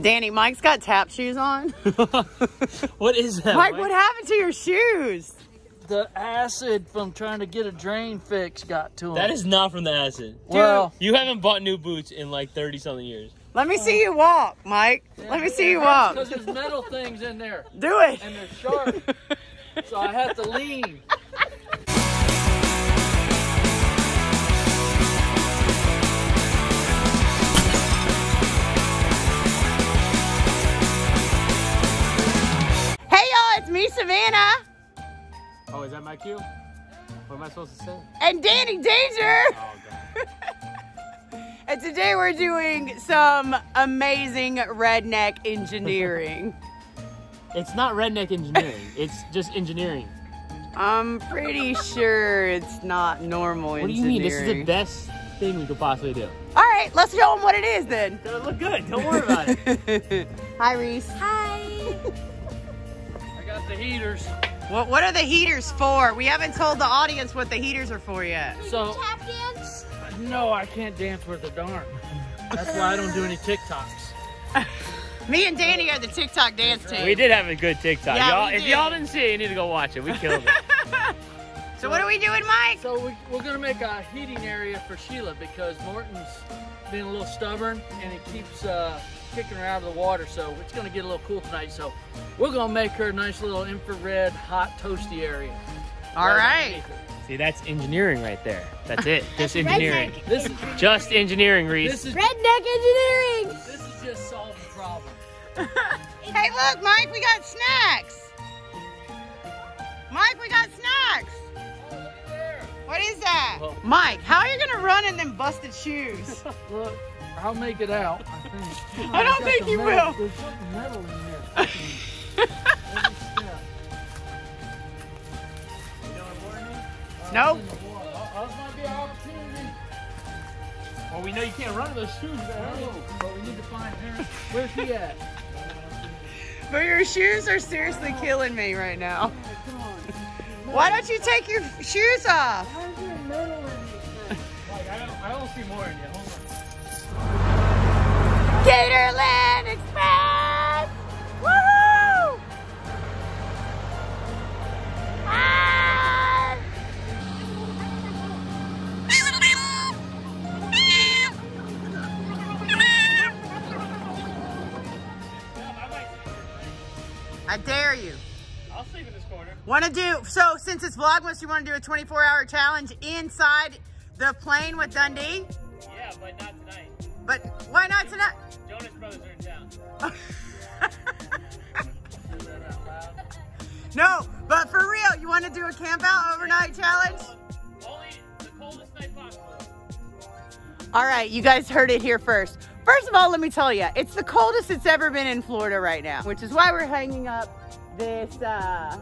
Danny, Mike's got tap shoes on. what is that? Mike, what happened to your shoes? The acid from trying to get a drain fix got to him. That is not from the acid. well, You haven't bought new boots in like 30 something years. Let me see you walk, Mike. Let me see you walk. Because there's metal things in there, Do it. and they're sharp, so I have to lean. Savannah, Oh, is that my cue? What am I supposed to say? and Danny Danger. Oh, God. And today we're doing some amazing redneck engineering. It's not redneck engineering. it's just engineering. I'm pretty sure it's not normal What do you mean? This is the best thing we could possibly do. All right, let's show them what it is then. Doesn't look good. Don't worry about it. Hi, Reese. I got the heaters. What, what are the heaters for? We haven't told the audience what the heaters are for yet. So, no, I can't dance with the darn. That's why I don't do any TikToks. Me and Danny are the TikTok dance team. we did have a good TikTok. Yeah, y'all, we if y'all didn't see it, you need to go watch it. We killed it. So what are we doing, Mike? So we, we're gonna make a heating area for Sheila because Morton's being a little stubborn and he keeps uh, kicking her out of the water. So it's gonna get a little cool tonight. So we're gonna make her a nice little infrared hot toasty area. All right. underneath. See, that's engineering right there. That's it. Just engineering. This is Just engineering, Reese. this is Redneck engineering. this is just solving problems. Hey, look, Mike, we got snacks. Mike, we got snacks. What is that? Well- Mike, how are you gonna run in them busted shoes? Look, I'll make it out. I think. I don't think you metal- will. There's something metal in there. Every step. Nope. That might be an opportunity. well, we know you can't run in those shoes, Oh, but we need to find her. Where's he at? But your shoes are seriously killing me right now. Why don't you take your shoes off? I don't, see more in. Gatorland Express! Woohoo! Ah! I dare you. I'll sleep in this corner. Want to do, so since it's Vlogmas, you want to do a 24 hour challenge inside the plane with Dundee? Yeah, but not tonight. But why not tonight? Jonas Brothers are in town. no, but for real, you want to do a camp out overnight challenge? Only the coldest night possible. All right, you guys heard it here first. First of all, let me tell you, it's the coldest it's ever been in Florida right now, which is why we're hanging up this uh,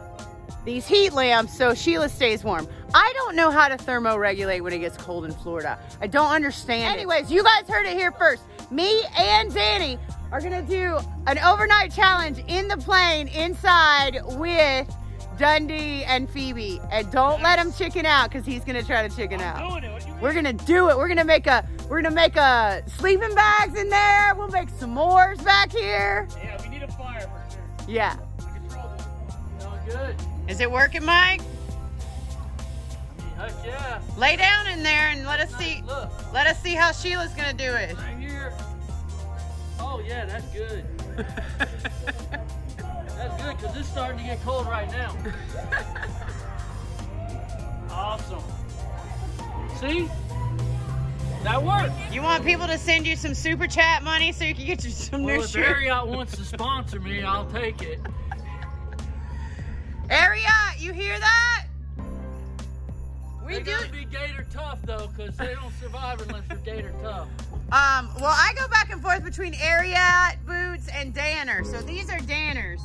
these heat lamps so Sheila stays warm. I don't know how to thermoregulate when it gets cold in Florida. I don't understand. Anyways, you guys heard it here first. Me and Danny are gonna do an overnight challenge in the plane inside with Dundee and Phoebe. And don't let him chicken out because he's gonna try to chicken out. Doing it. What you We're gonna do it. We're gonna make a we're gonna make a sleeping bags in there. We'll make s'mores back here. Yeah, we need a fire for sure. Yeah. Control this. No good. Is it working, Mike? Heck yeah. Lay down in there and let us see Look, let us see how Sheila's gonna do it. right here. Oh yeah, that's good. That's good because it's starting to get cold right now. Awesome. See? That worked. You want people to send you some super chat money so you can get you some Well, new if shoes? Ariat wants to sponsor me, I'll take it. Ariat, you hear that? We They do. gotta be gator tough though, because they don't survive unless you're gator tough. Um, well, I go back and forth between Ariat boots and Danner. So these are Danners.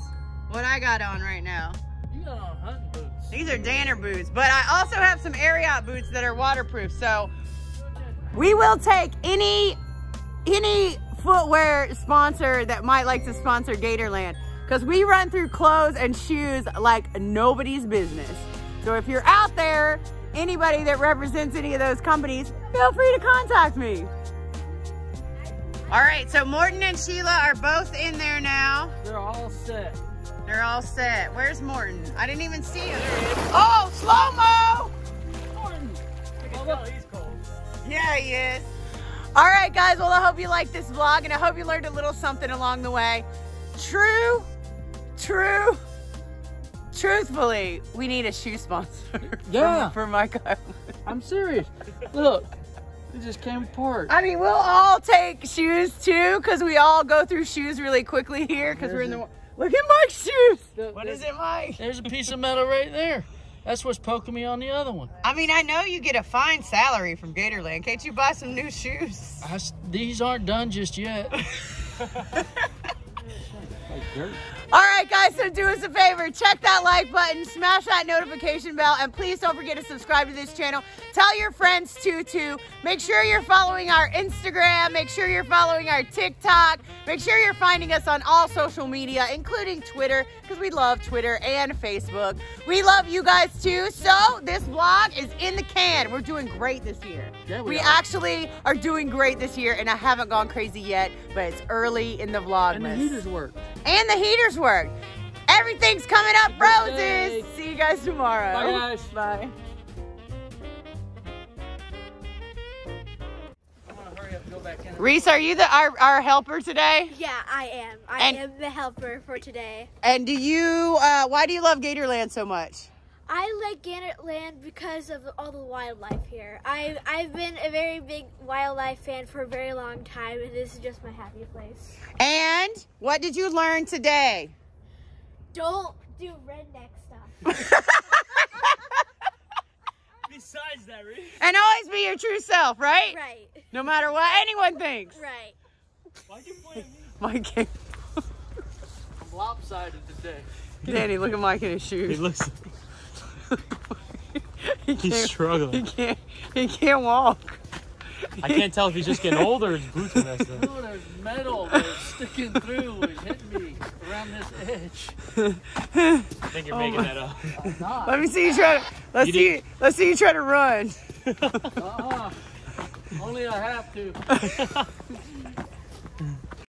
What I got on right now. You got on hunting boots. These are Danner boots, but I also have some Ariat boots that are waterproof. So we will take any any footwear sponsor that might like to sponsor Gatorland because we run through clothes and shoes like nobody's business. So if you're out there, anybody that represents any of those companies, feel free to contact me. All right, so Morton and Sheila are both in there now. They're all set. They're all set. Where's Morton? I didn't even see him. Oh, slow-mo! Morton! Oh, he's cold. Yeah, he is. All right, guys. Well, I hope you liked this vlog, and I hope you learned a little something along the way. True, true, truthfully, we need a shoe sponsor. Yeah. For, for Mike Hileman. I'm serious. Look, it just came apart. I mean, we'll all take shoes too, because we all go through shoes really quickly here, because we're in the. Look at Mike's shoes. The- What it, Mike? There's a piece of metal right there. That's what's poking me on the other one. I mean, I know you get a fine salary from Gatorland. Can't you buy some new shoes? I s these aren't done just yet. like dirt. All right, guys, so do us a favor. Check that like button, smash that notification bell, and please don't forget to subscribe to this channel. Tell your friends too, too. Make sure you're following our Instagram. Make sure you're following our TikTok. Make sure you're finding us on all social media, including Twitter, because we love Twitter and Facebook. We love you guys too. So this vlog is in the can. We're doing great this year. Yeah, we we are. actually are doing great this year, and I haven't gone crazy yet, but it's early in the vlog. And the heaters work. And the heaters work. Everything's coming up Good day. roses. See you guys tomorrow. Bye, guys. Bye. I'm gonna hurry up and go back in. Reese, are you the our, our helper today? Yeah, I am. I And- am the helper for today. And do you uh, why do you love Gatorland so much? I like Gatorland because of all the wildlife here. I I've been a very big wildlife fan for a very long time, and this is just my happy place. And what did you learn today? Don't do redneck stuff. Besides that, Reese. And always be your true self, right? right, No matter what anyone thinks. right. Why'd you point at me? Mike, can't- I'm lopsided today. Danny, look at Mike in his shoes. He shoes. looks. he He's can't, he can't. He can't walk. I can't tell if he's just getting older or his boots are messed up. Oh, there's metal that's sticking through and hitting me around this edge. I think you're making that up. I'm not. Let me see you try to. Let's You see. did- Let's see you try to run. Uh-uh. Only I have to.